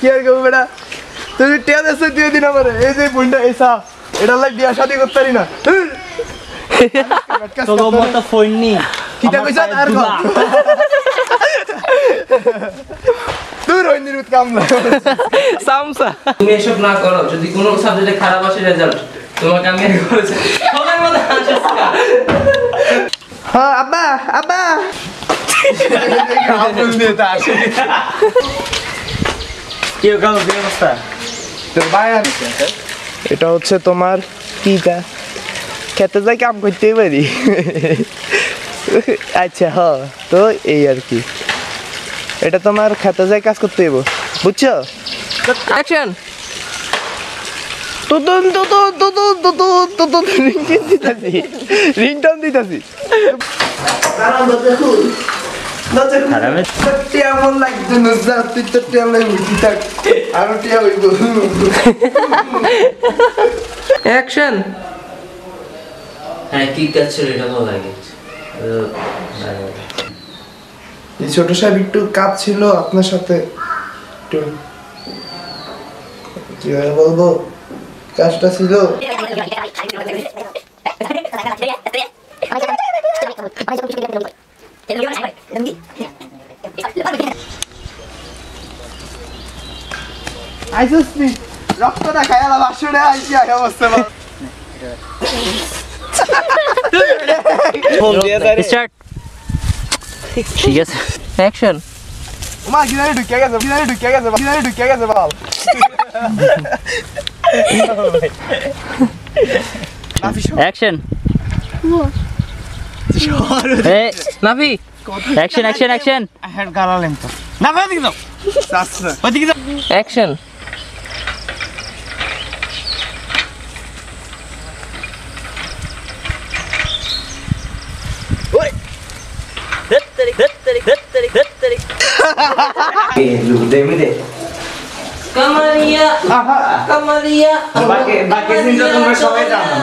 কি আর করব বেটা? তুই টিয়া দেশ দিয়ে দিন আমার। এই যে বোনটা এসা এটা লাগ বিয়া শাদি করতে পারি না। তোর মতো ফোন নি কিটা কইছ আর কর তুই রইনির কাম না সামসা। তুমি এসব না করো। যদি কোনো সাবজেক্টে খারাপ আসে রেজাল্ট তোমাকে আমি আর করেছি সবাই মধ্যে হাসিস হ্যাঁ আব্বা আব্বা। তা আসে কি কাম কি অবস্থা তোর বায়ার এটা হচ্ছে তোমার কিটা খেতে যাই কাম করতেই পারি আচ্ছা হ তো এই আর কি এটা তোমার খেতে যাই কাজ করতে হইব বুঝছ অ্যাকশন তুতুন তুতুন তুতুন তুতুন তুতুন রিংটন দিতাছি রিংটন দিতাছি অ্যাকশন হ্যাঁ কি কাজ ছিল এটা ভালো। লাগে ছোট সাহেব একটু কাজ ছিল আপনার সাথে। একটু কীভাবে বলব? কাজটা ছিল। আইসস নি রক্তটা খায়ালা বাসুরে আইছি আগে অবস্থা স্টার্ট ঠিক আছে। অ্যাকশন মা কিনারে ঢুকে গেছে কিনারে ঢুকে গেছে কিনারে ঢুকে গেছে বাল। অ্যাকশন এই নাভি অ্যাকশন অ্যাকশন অ্যাকশন অ্যাকশন কামারিয়া কামারিয়া বাকি বাকি সিনটা তোমরা সবাই জানো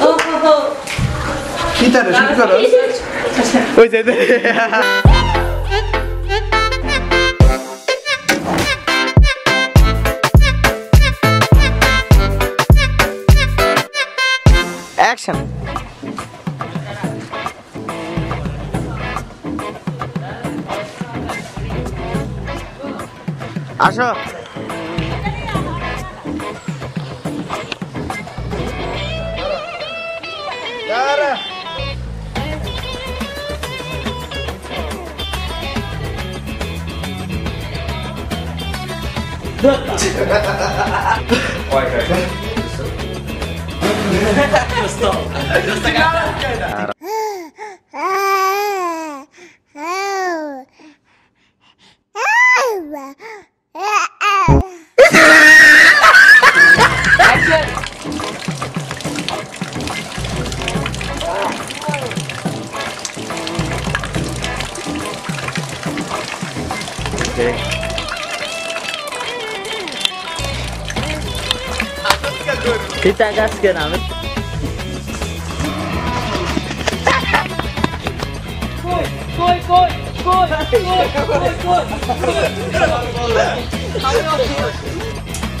ও হো হো কি তারে শুট করো ওই যে অ্যাকশন আসো Olha, cara. Gostou? Gostou, cara? দাঁড়া পিতা গাছ কেন আমি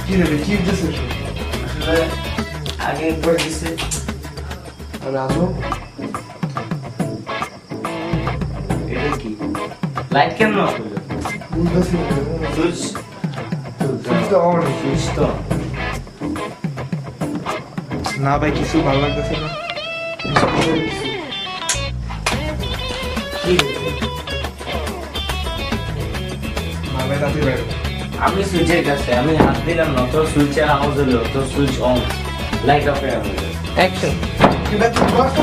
কি রে কি দিছে আগে পড়ে দিছে আর আসো এটা কি লাইট কেমন অফ হলো বুঝতেছি অন না ভাই কিছু ভালো লাগতেছে না। আমি সুইচের কাছে আমি হাত দিলাম না তোর সুইচের আওয়াজ হলো তোর সুইচ অন লাইট অফ হয়ে গেল অ্যাকশন এটা তো কষ্ট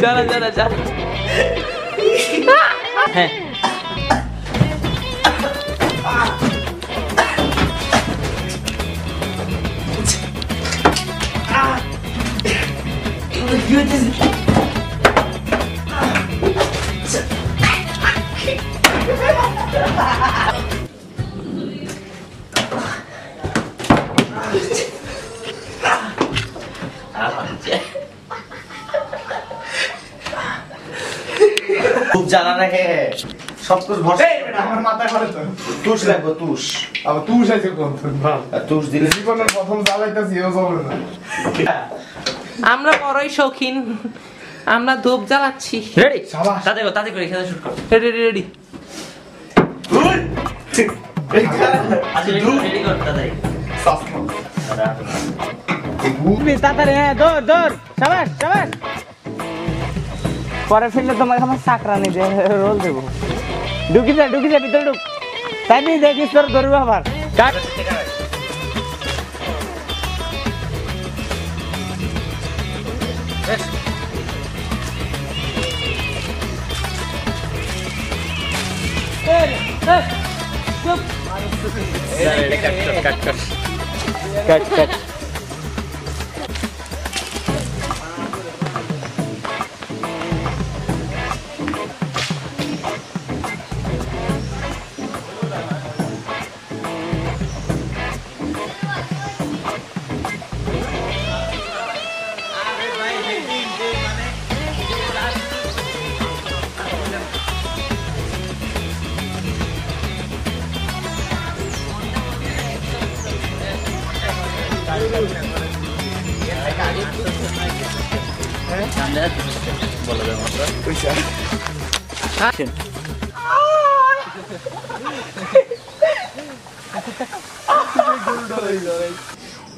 짜라 짜라 짜. 해. চলো হ্যাঁ সব তুষ ভরসা আমার মাথায় করে তো। তুষ লাগবে তুষ। আবার তুই চাইছে কোন তুষ দিলে জীবনের প্রথম জ্বালাইতেছি এও চলবে না। আমরা বড়ই শৌখিন। আমরা ধূপ জ্বালাচ্ছি। রেডি সাবাস। তাতে কর তাতে করে খেতে শুট কর। রেডি রেডি আচ্ছা রেডি তাড়াতাড়ি। হ্যাঁ দৌড় দৌড় সাবাস সাবাস। পরে ফিরলে তোমাকে আমার চাকরানি দিয়ে রোল দেবো ঢুকি যা ঢুকি যা ভিতরে ঢুক তাই নিয়ে দেখিস তোর ধরবো আবার কাট কাট কাট বলে দেবো Action.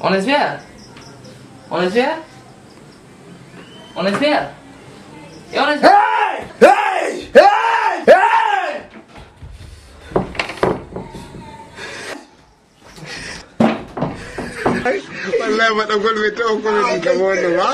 অনেশ ভাইয়া অনেশ ভাইয়া অনেশ ভাইয়া এ অনেশ ভাইয়া wallahi maɗan gwal bai taɓa kwamiti kamar wannan ba.